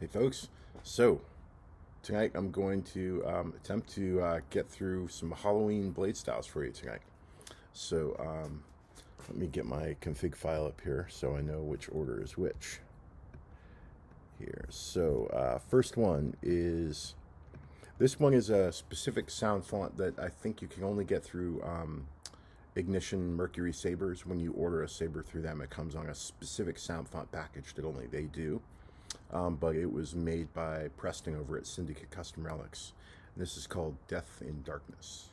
Hey folks, so tonight I'm going to um, attempt to uh, get through some Halloween blade styles for you tonight. So um, let me get my config file up here so I know which order is which. Here, so uh, first one is, this one is a specific sound font that I think you can only get through um, Ignition Mercury Sabers. When you order a Saber through them, it comes on a specific sound font package that only they do um, but it was made by Preston over at Syndicate Custom Relics. And this is called Death in Darkness.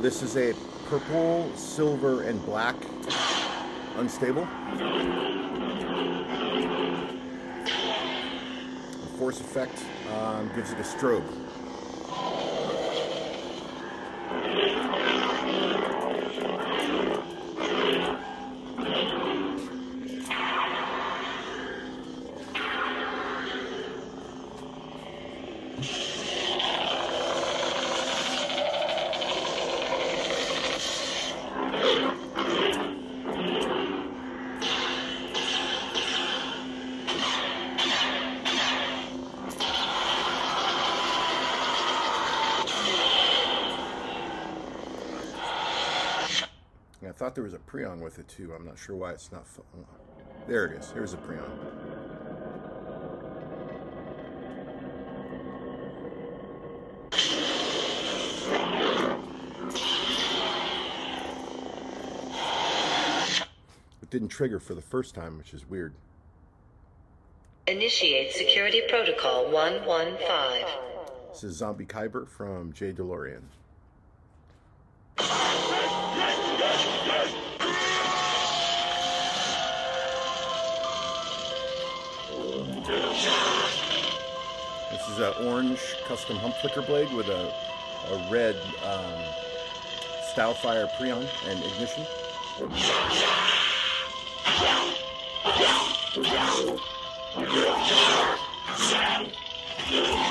This is a purple, silver, and black unstable. The force effect um, gives it a strobe. Thought there was a Preon with it too. I'm not sure why it's not. There it is. Here's a Preon. It didn't trigger for the first time, which is weird. Initiate Security Protocol 115. This is Zombie Kyber from Jay Dalorian. An orange custom hump flicker blade with a, a red um, Stylefire Preon and ignition. Here's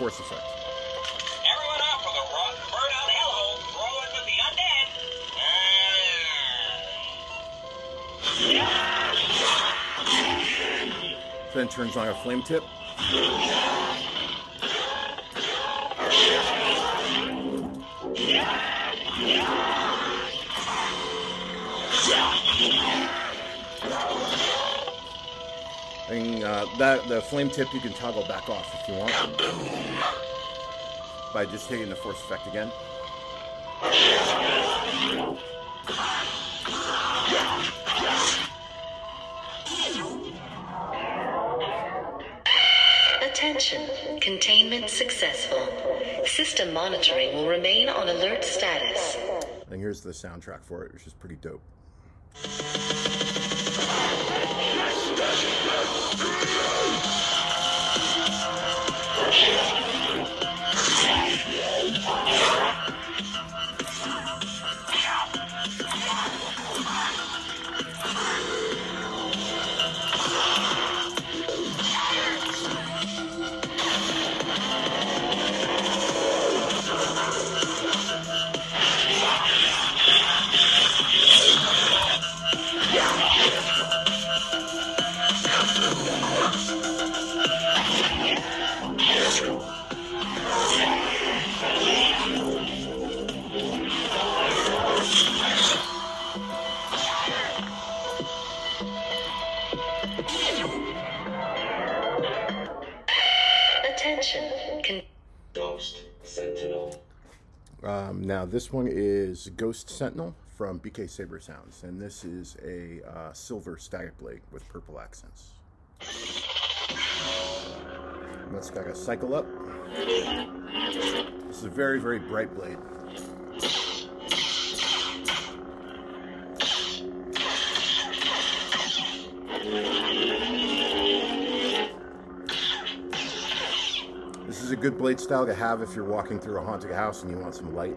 force effect. Everyone out for the rotten burnout hellhole. Throw it with the undead. Then turns on a flame tip. That the flame tip you can toggle back off if you want by just hitting the force effect again. Attention. Containment successful. System monitoring will remain on alert status. And here's the soundtrack for it, which is pretty dope. This one is Ghost Sentinel from BK Saber Sounds, and this is a uh, silver static blade with purple accents. Let's got a cycle up. This is a very, very bright blade. This is a good blade style to have if you're walking through a haunted house and you want some light.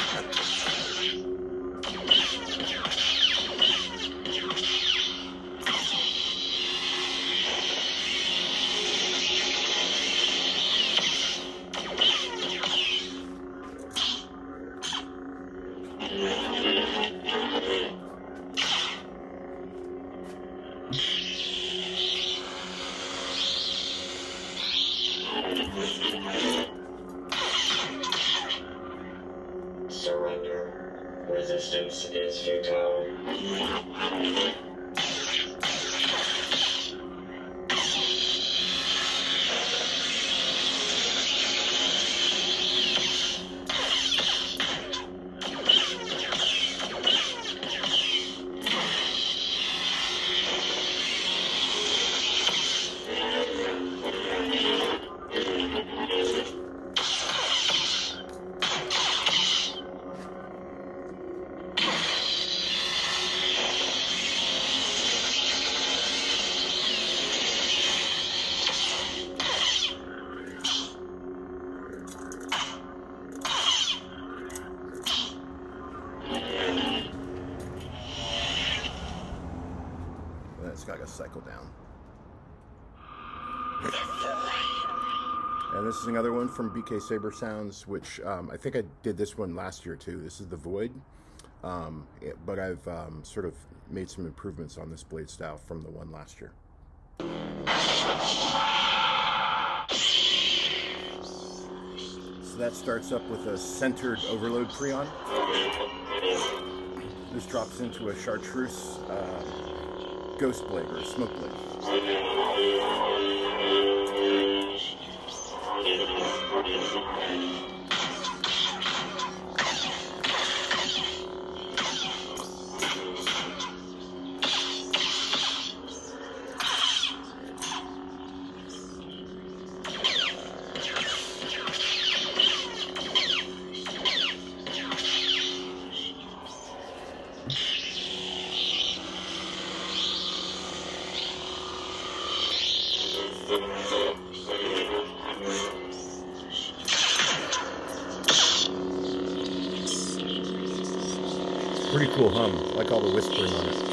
Surrender. Resistance is futile. Cycle down. And this is another one from BK Saber Sounds, which um, I think I did this one last year too. This is the Void, um, it- but I've um, sort of made some improvements on this blade style from the one last year. So that starts up with a centered overload preon. This drops into a chartreuse uh, ghost blade or smoke blade. Pretty cool hum. I like all the whispering on it.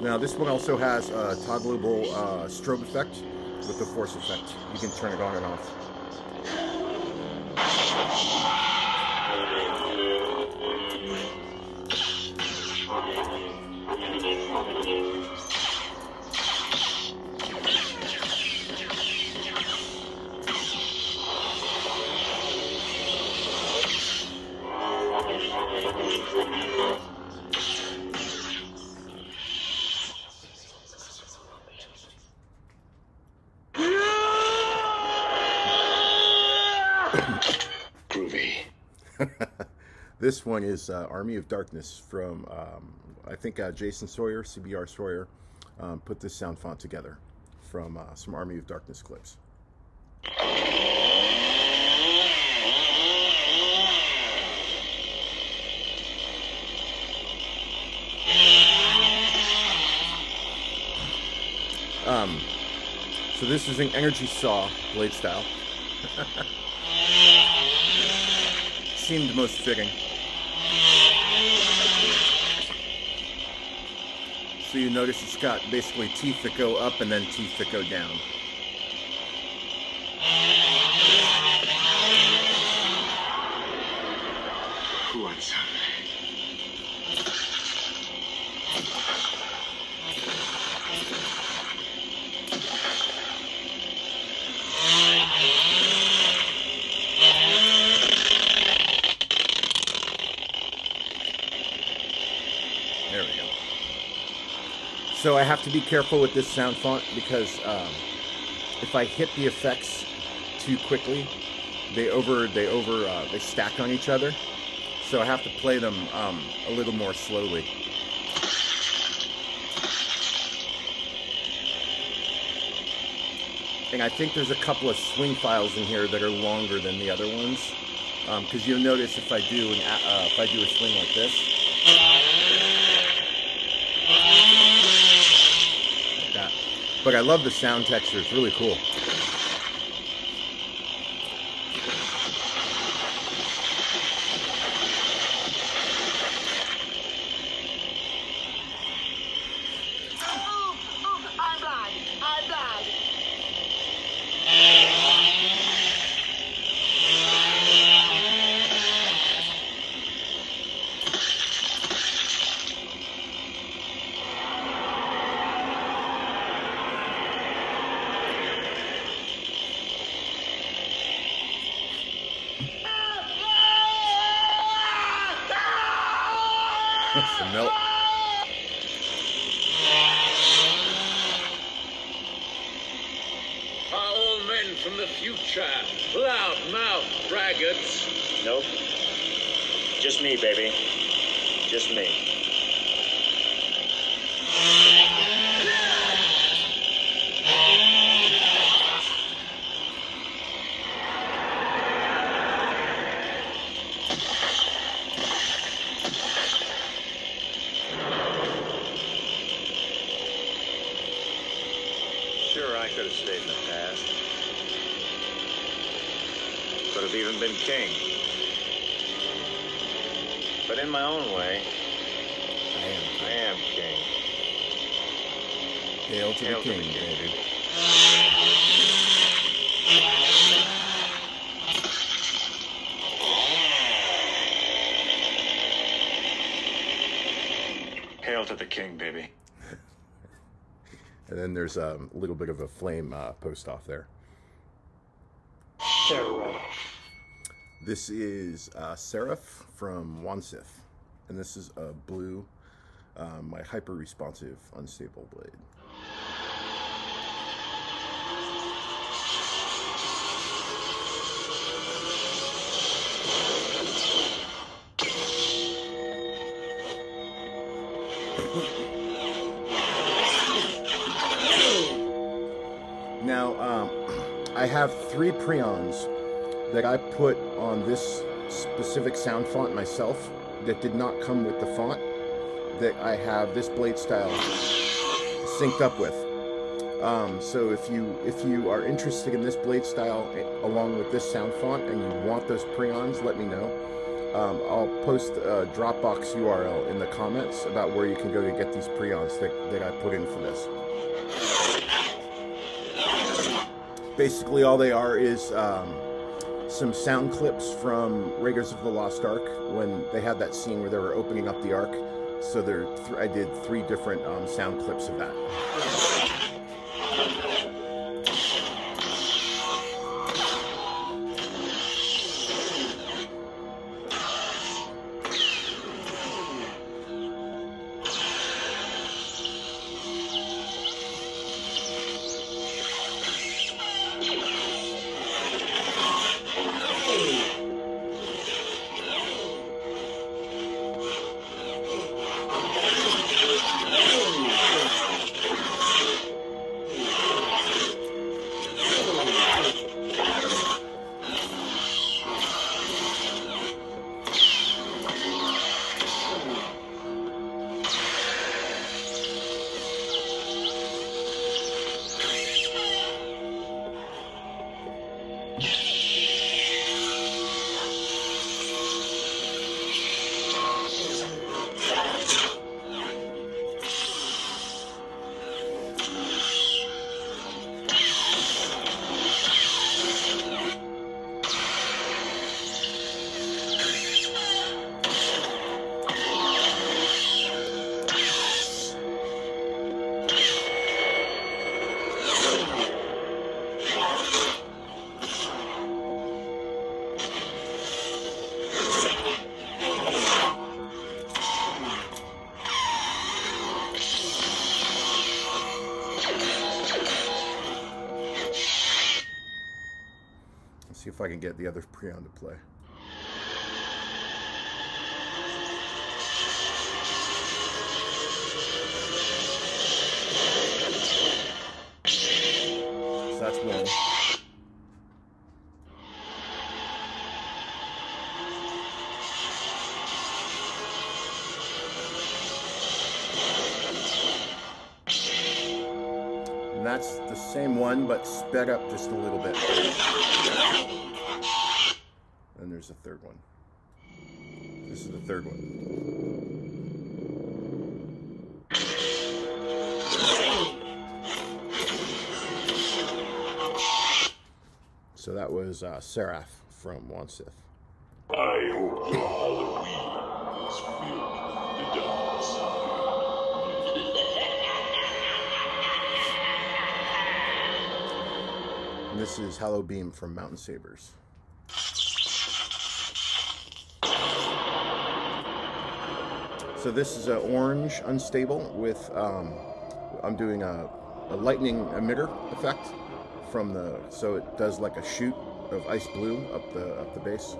Now this one also has a toggleable uh, strobe effect with the force effect. You can turn it on and off. Groovy. This one is uh, Army of Darkness from, um, I think, uh, Jason Sawyer, CBR Sawyer, um, put this sound font together from uh, some Army of Darkness clips. Um, so this is an energy saw blade style. Seemed most fitting. So you notice it's got basically teeth that go up and then teeth that go down. So I have to be careful with this sound font because um, if I hit the effects too quickly, they over they over uh, they stack on each other. So I have to play them um, a little more slowly. And I think there's a couple of swing files in here that are longer than the other ones. Because you'll notice if I do an, uh, if I do a swing like this, like that. But I love the sound texture. It's really cool. I'm blind. I'm blind. the melt. Are all men from the future loud mouthed braggarts? Nope. Just me, baby. Just me. Sure, I could have stayed in the past. Could have even been king. But in my own way, I am. I am king. Hail to the Hail to the king, king. baby. Hail to the king, baby. And then there's um, a little bit of a flame uh, post off there. This is uh, Seraph from JuanSith. And this is a blue, um, my hyper responsive unstable blade. Now, um, I have three preons that I put on this specific sound font myself that did not come with the font that I have this blade style synced up with. Um, so if you if you are interested in this blade style along with this sound font and you want those preons, let me know. Um, I'll post a Dropbox URL in the comments about where you can go to get these preons that, that I put in for this. Basically, all they are is um, some sound clips from Raiders of the Lost Ark when they had that scene where they were opening up the Ark. So there, th- I did three different um, sound clips of that. If I can get the other pre-on to play. So that's one. Same one, but sped up just a little bit. And there's the third one. This is the third one. So that was uh, Seraph from One this is Hallow Beam from Mountain Sabers. So this is an orange unstable with, um, I'm doing a, a lightning emitter effect from the, so it does like a shoot of ice blue up the up the base.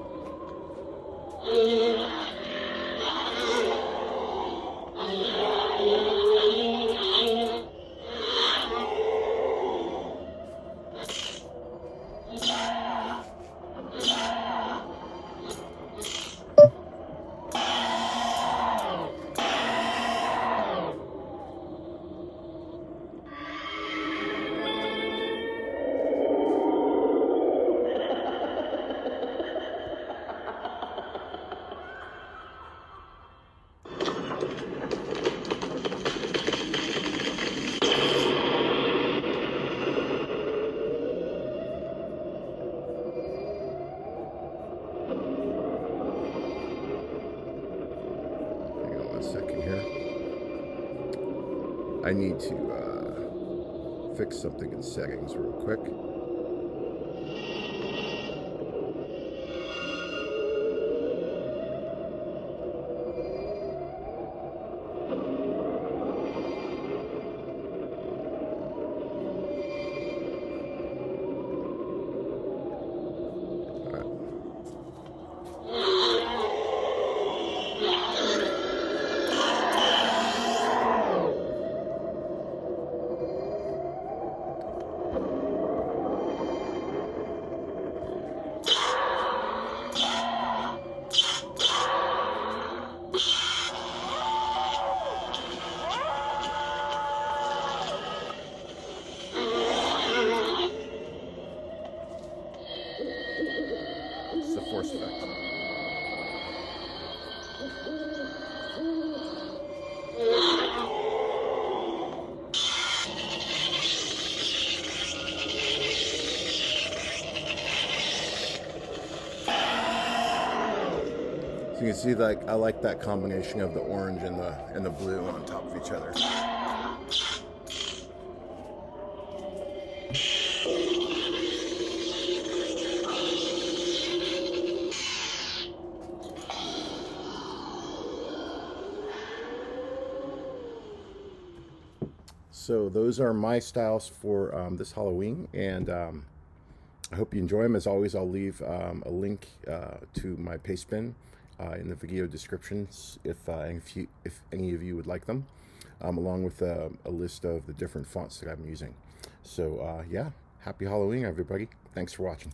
One second here. I need to uh, fix something in settings real quick. See like I like that combination of the orange and the and the blue on top of each other. So those are my styles for um, this Halloween, and um, I hope you enjoy them. As always, I'll leave um, a link uh, to my paste bin uh, in the video descriptions if uh, if, you, if any of you would like them, um, along with uh, a list of the different fonts that I'm using. So uh, yeah, happy Halloween, everybody! Thanks for watching.